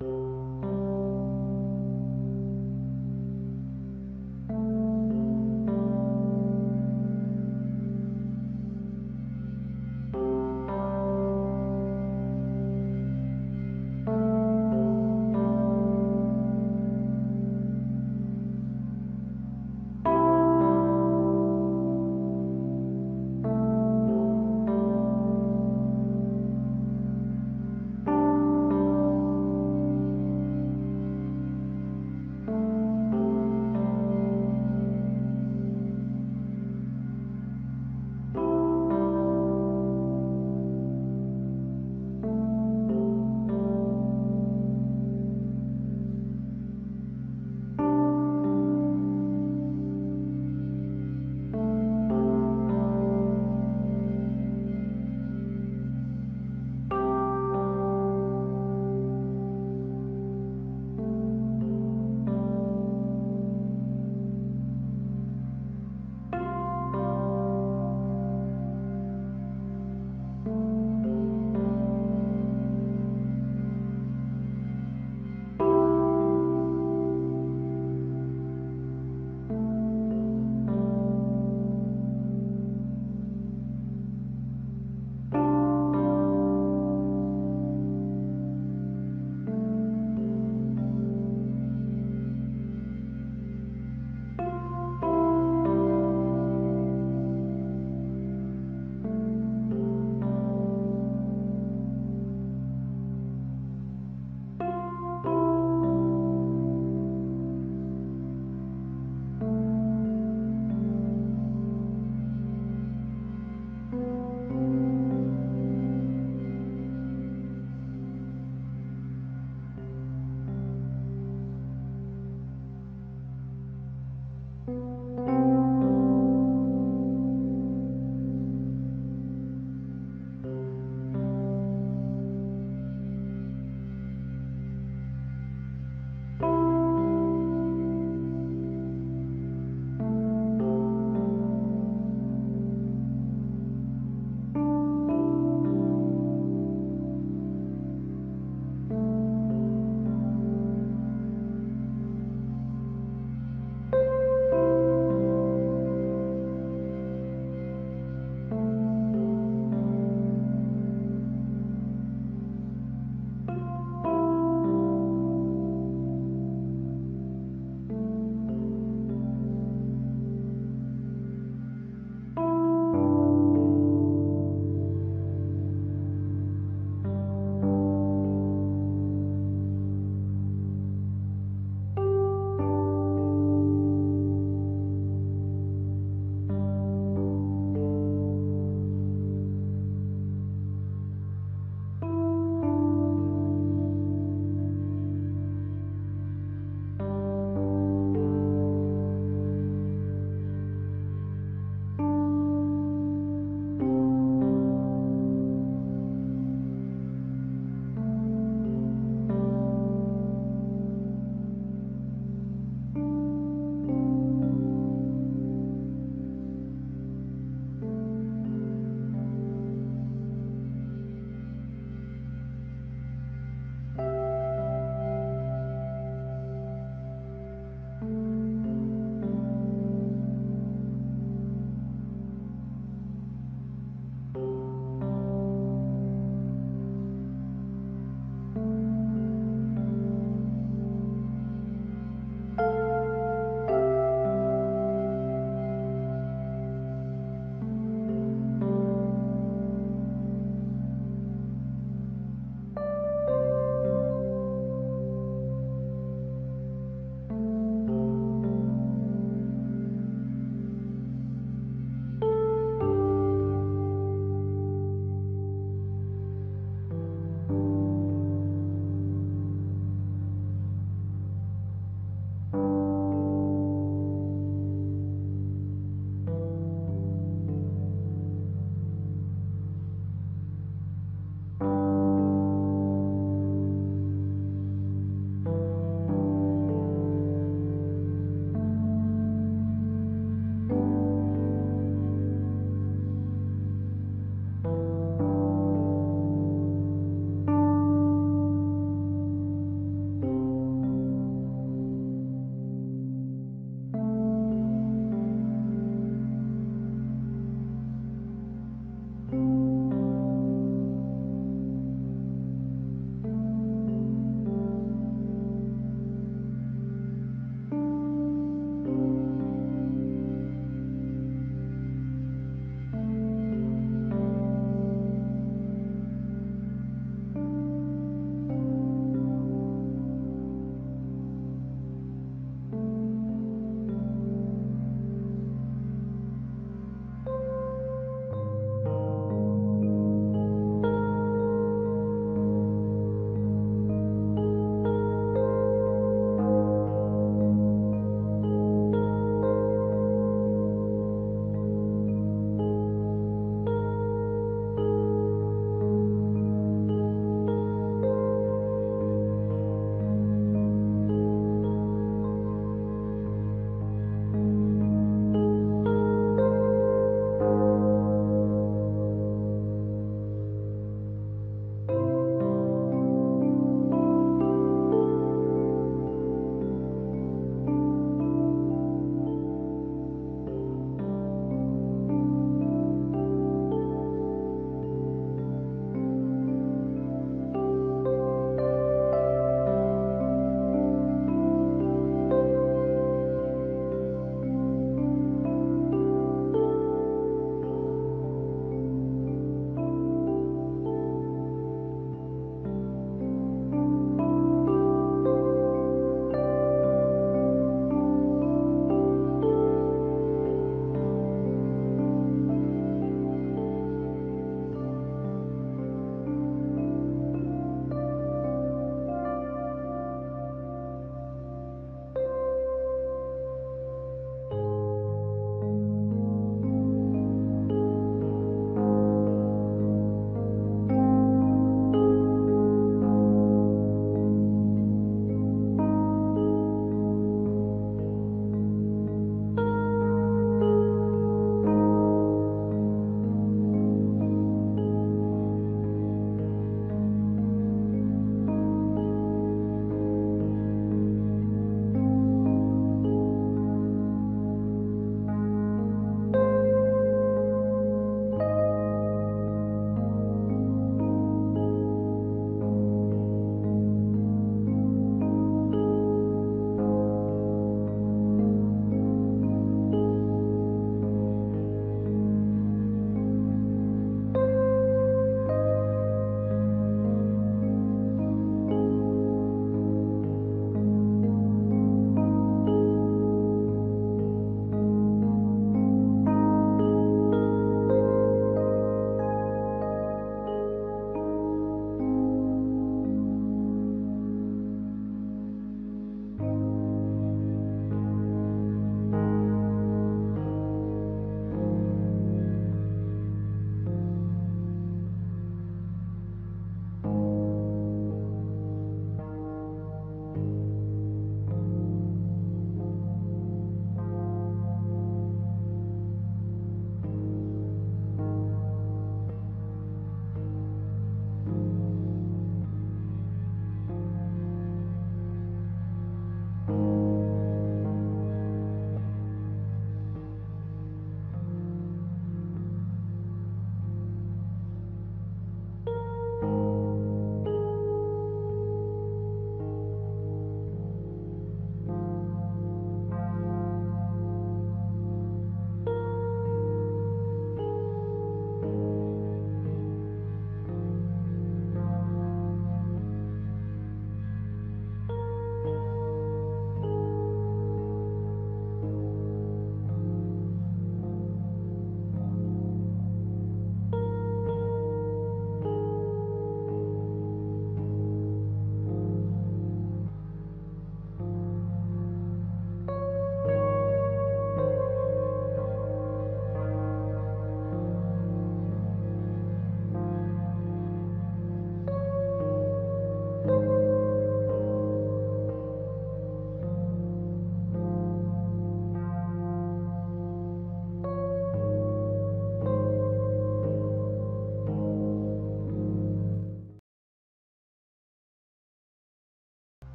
you